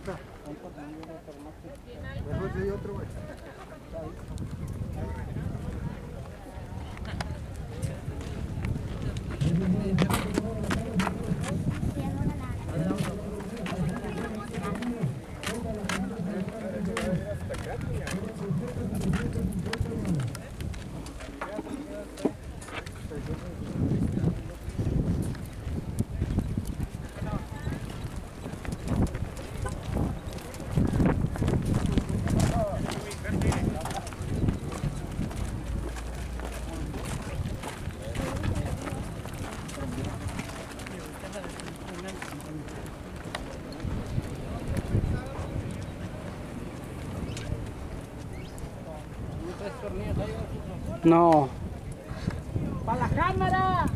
falta? Hay otro, güey. No. ¡Para la cámara!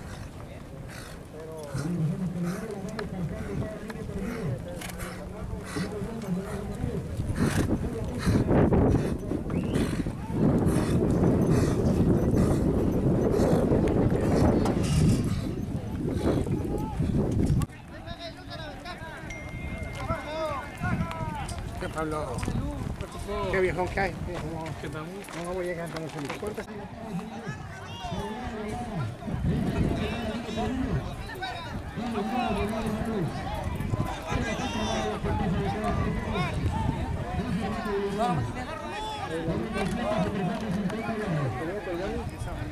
¿Qué Pablo? ¿Qué viejón que hay? No voy a los helipuertos.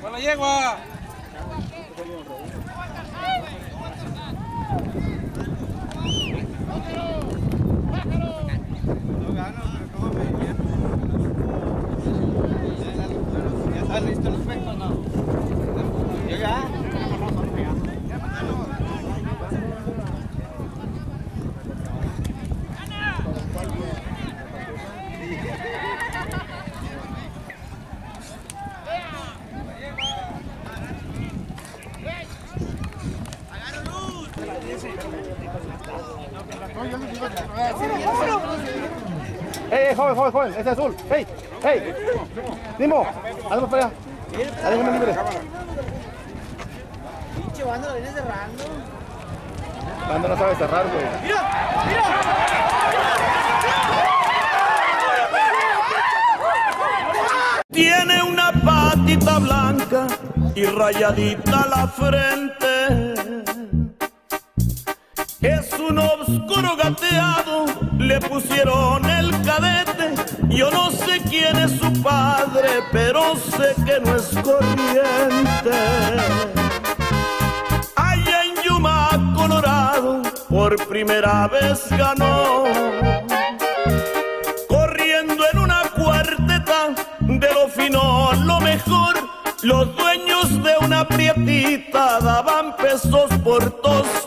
¡Buena yegua! ¡Ey, ey, joven, joven, joven! ¡Ese azul! ¡Ey! ¡Ey! ¡Dimo! ¡Hazme para allá! ¡Ah, déjame libre! Pinche banda lo viene cerrando. Banda no sabe cerrar, güey. ¡Mira! ¡Mira! Tiene una patita blanca y rayadita la frente. Oscuro gateado, le pusieron el cadete. Yo no sé quién es su padre, pero sé que no es corriente. Allá en Yuma, Colorado, por primera vez ganó corriendo en una cuarteta de lo fino lo mejor. Los dueños de una prietita daban pesos por tosto.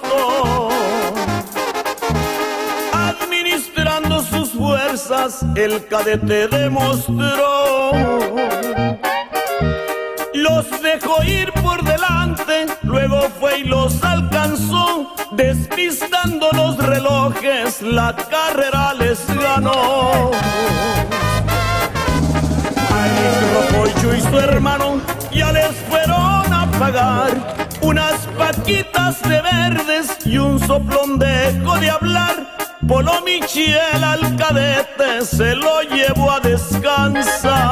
El cadete demostró. Los dejó ir por delante, luego fue y los alcanzó, despistando los relojes, la carrera les ganó. Rojo y su hermano ya les fueron a pagar unas paquitas de verdes y un soplón de de hablar. Polo Michiel al cadete se lo llevó a descansar.